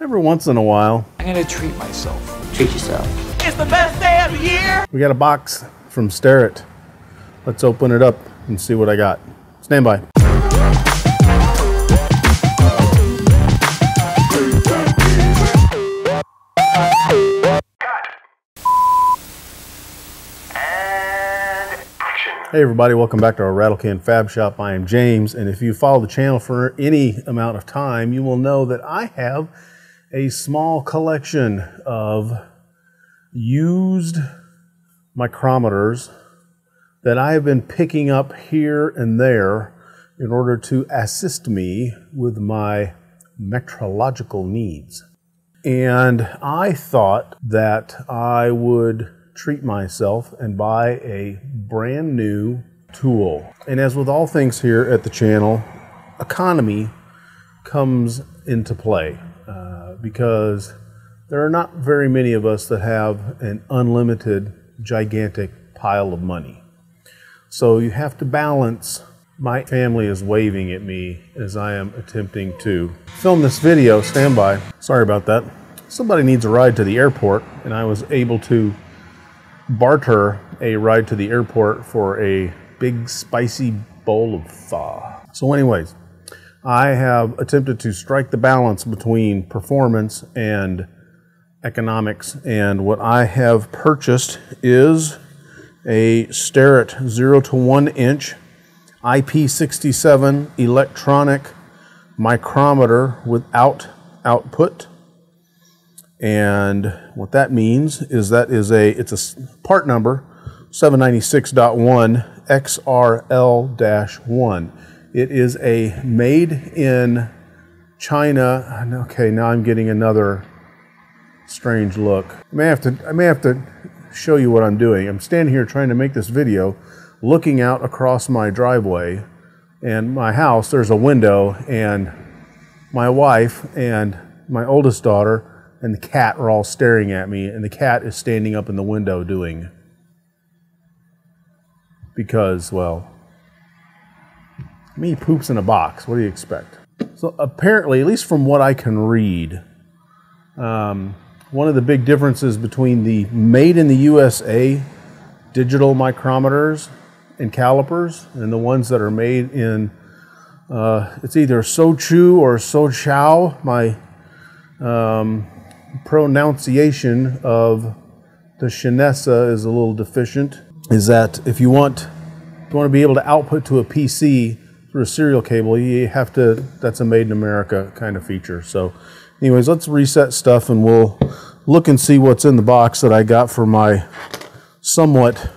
every once in a while, I'm gonna treat myself. Treat yourself. It's the best day of the year! we got a box from Starrett. Let's open it up and see what I got. Stand by. Hey everybody, welcome back to our Rattlecan Fab Shop. I am James, and if you follow the channel for any amount of time, you will know that I have a small collection of used micrometers that I have been picking up here and there in order to assist me with my metrological needs. And I thought that I would treat myself and buy a brand new tool. And as with all things here at the channel, economy comes into play because there are not very many of us that have an unlimited, gigantic pile of money. So you have to balance. My family is waving at me as I am attempting to film this video. Stand by. Sorry about that. Somebody needs a ride to the airport, and I was able to barter a ride to the airport for a big spicy bowl of pho. So, anyways, I have attempted to strike the balance between performance and economics, and what I have purchased is a Starrett 0 to 1 inch IP67 electronic micrometer without output. And what that means is that is a it's a part number 796.1 XRL-1. It is a made in China. Okay, now I'm getting another strange look. I may have to I may have to show you what I'm doing. I'm standing here trying to make this video looking out across my driveway and my house there's a window and my wife and my oldest daughter and the cat are all staring at me, and the cat is standing up in the window doing because, well, me poops in a box. What do you expect? So apparently, at least from what I can read, um, one of the big differences between the made in the USA digital micrometers and calipers and the ones that are made in uh, it's either Sochu or Sochao. My um, pronunciation of the Shinesa is a little deficient. Is that if you want if you want to be able to output to a PC a serial cable, you have to. That's a made in America kind of feature. So, anyways, let's reset stuff and we'll look and see what's in the box that I got for my somewhat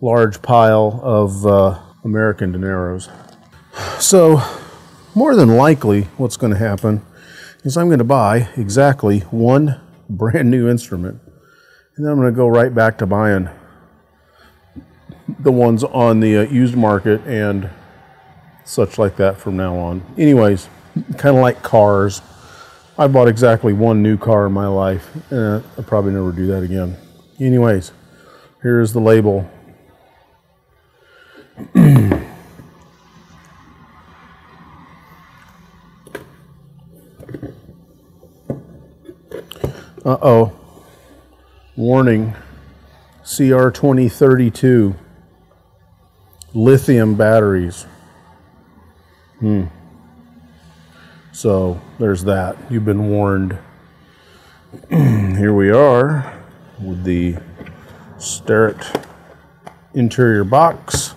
large pile of uh, American dineros. So, more than likely, what's going to happen is I'm going to buy exactly one brand new instrument, and then I'm going to go right back to buying the ones on the uh, used market and such like that from now on. Anyways, kind of like cars. I bought exactly one new car in my life, and I'll probably never do that again. Anyways, here's the label. Uh oh. Warning CR2032 lithium batteries. Hmm. So there's that. You've been warned. Here we are with the Starrett interior box.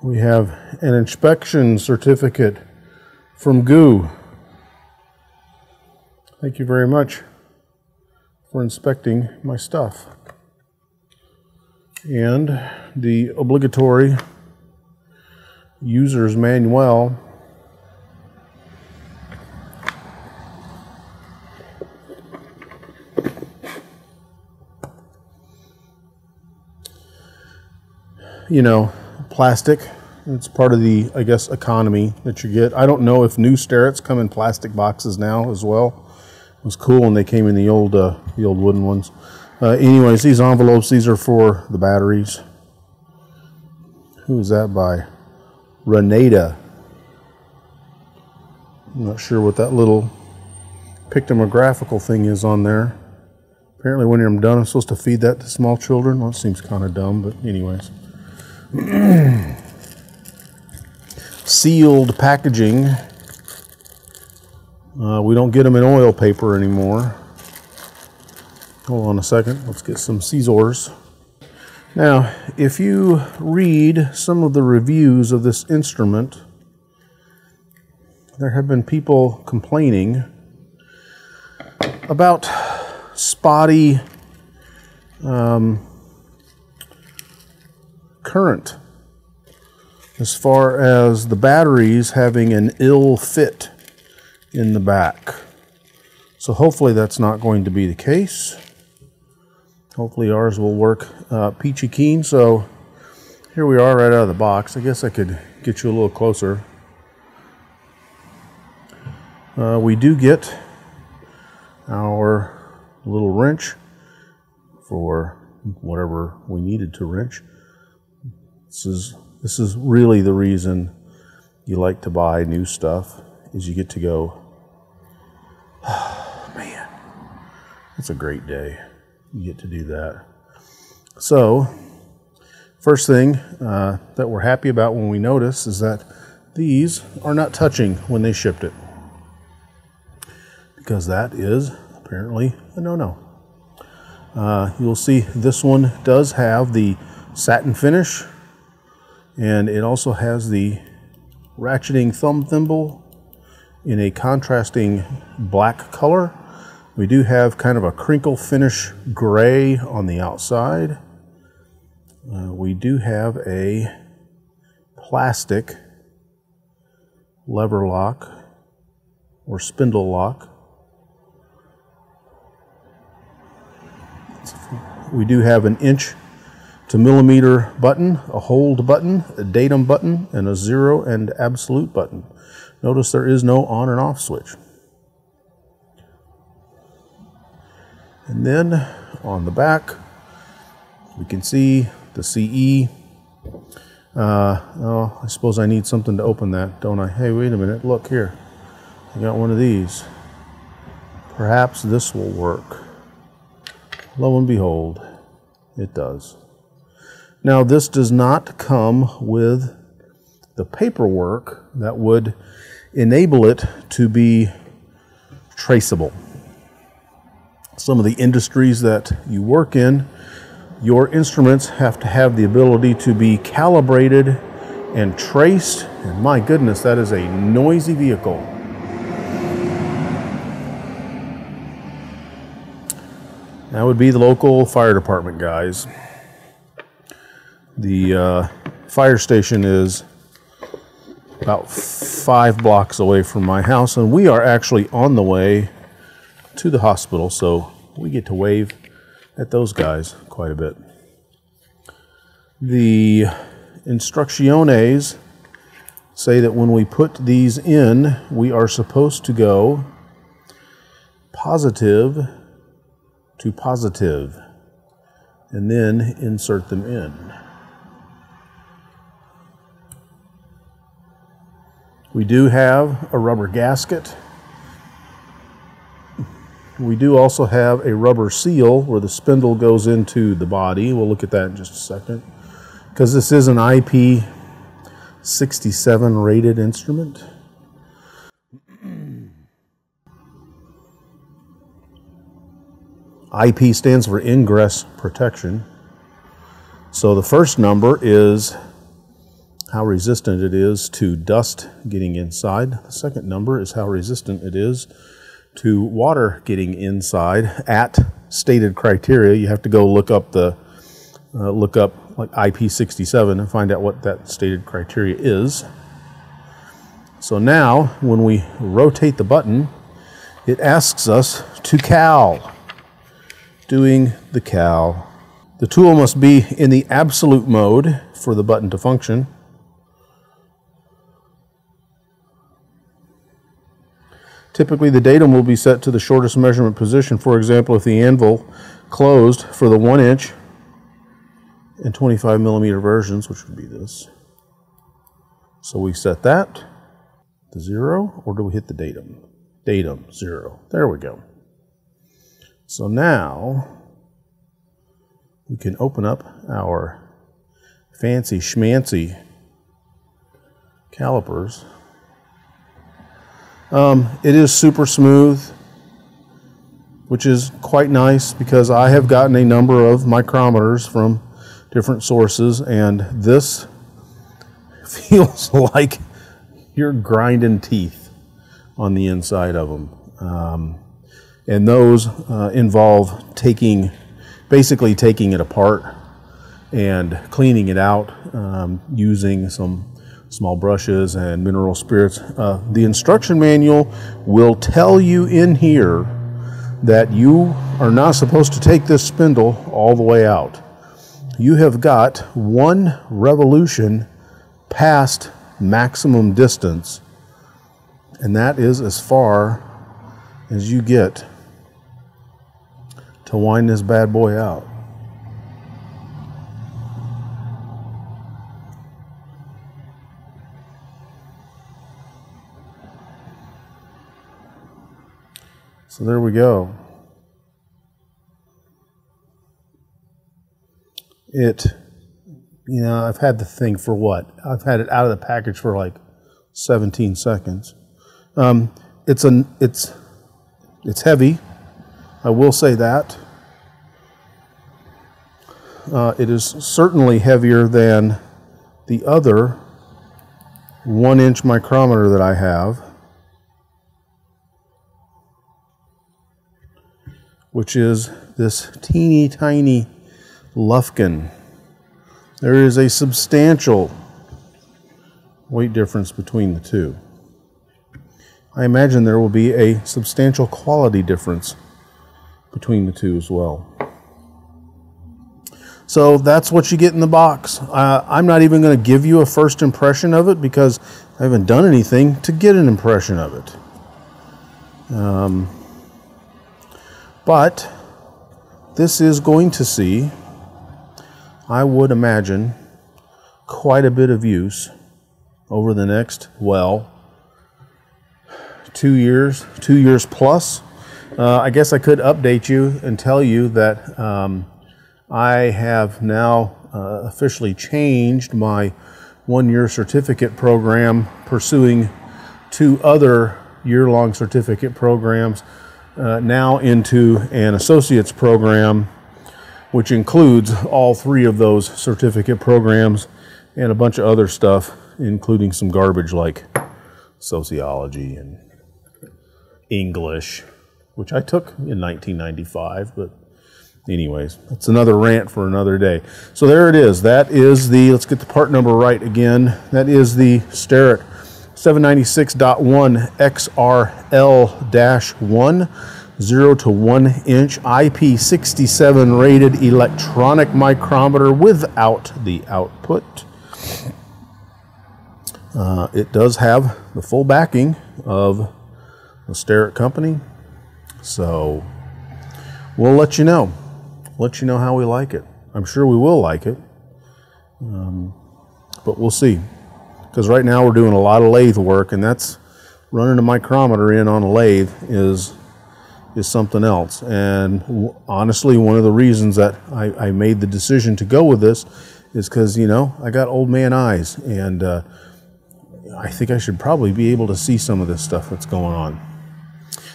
We have an inspection certificate from GOO. Thank you very much for inspecting my stuff. And the obligatory user's manual you know, plastic. It's part of the, I guess, economy that you get. I don't know if new Starretts come in plastic boxes now as well. It was cool when they came in the old, uh, the old wooden ones. Uh, anyways, these envelopes, these are for the batteries. Who is that by? Renata. I'm not sure what that little pictographical thing is on there. Apparently, when I'm done, I'm supposed to feed that to small children. Well, it seems kind of dumb, but anyways. Sealed packaging. Uh, we don't get them in oil paper anymore. Hold on a second. Let's get some scissors. Now, if you read some of the reviews of this instrument, there have been people complaining about spotty um, current as far as the batteries having an ill fit in the back. So hopefully that's not going to be the case. Hopefully ours will work uh, peachy keen. So here we are right out of the box. I guess I could get you a little closer. Uh, we do get our little wrench for whatever we needed to wrench. This is this is really the reason you like to buy new stuff is you get to go oh, man it's a great day you get to do that. So first thing uh, that we're happy about when we notice is that these are not touching when they shipped it. Because that is apparently a no-no. Uh, you'll see this one does have the satin finish and it also has the ratcheting thumb thimble in a contrasting black color. We do have kind of a crinkle finish gray on the outside. Uh, we do have a plastic lever lock or spindle lock. We do have an inch to millimeter button, a hold button, a datum button, and a zero and absolute button. Notice there is no on and off switch. And then on the back, we can see the CE. Uh, oh, I suppose I need something to open that, don't I? Hey, wait a minute, look here. I got one of these. Perhaps this will work. Lo and behold, it does. Now, this does not come with the paperwork that would enable it to be traceable. Some of the industries that you work in, your instruments have to have the ability to be calibrated and traced. And my goodness, that is a noisy vehicle. That would be the local fire department guys. The uh, fire station is about five blocks away from my house, and we are actually on the way to the hospital, so we get to wave at those guys quite a bit. The instrucciones say that when we put these in, we are supposed to go positive to positive and then insert them in. We do have a rubber gasket. We do also have a rubber seal where the spindle goes into the body. We'll look at that in just a second. Because this is an IP 67 rated instrument. IP stands for ingress protection. So the first number is how resistant it is to dust getting inside. The second number is how resistant it is to water getting inside at stated criteria. You have to go look up the uh, look up like IP67 and find out what that stated criteria is. So now when we rotate the button, it asks us to cal. Doing the cal. The tool must be in the absolute mode for the button to function. Typically, the datum will be set to the shortest measurement position. For example, if the anvil closed for the 1 inch and 25 millimeter versions, which would be this. So we set that to 0, or do we hit the datum? datum zero. There we go. So now we can open up our fancy schmancy calipers. Um, it is super smooth, which is quite nice because I have gotten a number of micrometers from different sources, and this feels like you're grinding teeth on the inside of them. Um, and those uh, involve taking, basically taking it apart and cleaning it out um, using some small brushes and mineral spirits. Uh, the instruction manual will tell you in here that you are not supposed to take this spindle all the way out. You have got one revolution past maximum distance, and that is as far as you get to wind this bad boy out. So there we go. It, you know, I've had the thing for what? I've had it out of the package for like 17 seconds. Um, it's an it's it's heavy. I will say that. Uh, it is certainly heavier than the other one inch micrometer that I have. Which is this teeny tiny Lufkin. There is a substantial weight difference between the two. I imagine there will be a substantial quality difference between the two as well. So that's what you get in the box. Uh, I'm not even going to give you a first impression of it because I haven't done anything to get an impression of it. Um, but this is going to see, I would imagine, quite a bit of use over the next, well, two years, two years plus. Uh, I guess I could update you and tell you that um, I have now uh, officially changed my one year certificate program, pursuing two other year long certificate programs uh, now into an associate's program, which includes all three of those certificate programs and a bunch of other stuff, including some garbage like sociology and English, which I took in 1995, but anyways, that's another rant for another day. So there it is. That is the, let's get the part number right again. That is the Starrett 796.1 XRL-1 0 to 1 inch IP67 rated electronic micrometer without the output. Uh, it does have the full backing of the Starrett company, so we'll let you know. Let you know how we like it. I'm sure we will like it, um, but we'll see because right now we're doing a lot of lathe work, and that's running a micrometer in on a lathe is is something else. And honestly, one of the reasons that I, I made the decision to go with this is because you know I got old man eyes, and uh, I think I should probably be able to see some of this stuff that's going on.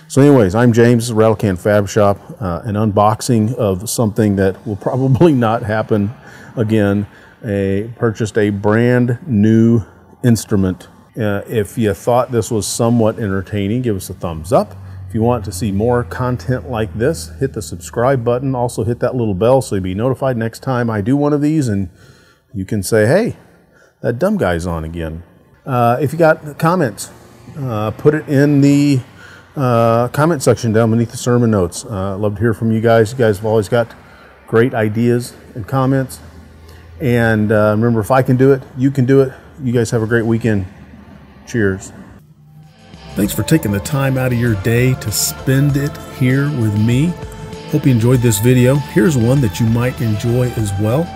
So, anyways, I'm James, Rattlecan Fab Shop, uh, an unboxing of something that will probably not happen again. A purchased a brand new instrument. Uh, if you thought this was somewhat entertaining, give us a thumbs up. If you want to see more content like this, hit the subscribe button. Also, hit that little bell so you'll be notified next time I do one of these, and you can say, hey, that dumb guy's on again. Uh, if you got comments, uh, put it in the uh, comment section down beneath the sermon notes. Uh, love to hear from you guys. You guys have always got great ideas and comments. And uh, remember, if I can do it, you can do it. You guys have a great weekend. Cheers. Thanks for taking the time out of your day to spend it here with me. Hope you enjoyed this video. Here's one that you might enjoy as well.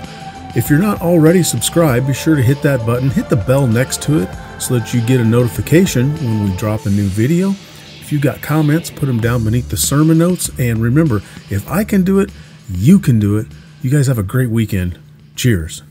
If you're not already subscribed, be sure to hit that button, hit the bell next to it so that you get a notification when we drop a new video. If If you got comments, put them down beneath the sermon notes. And remember, if I can do it, you can do it. You guys have a great weekend. Cheers.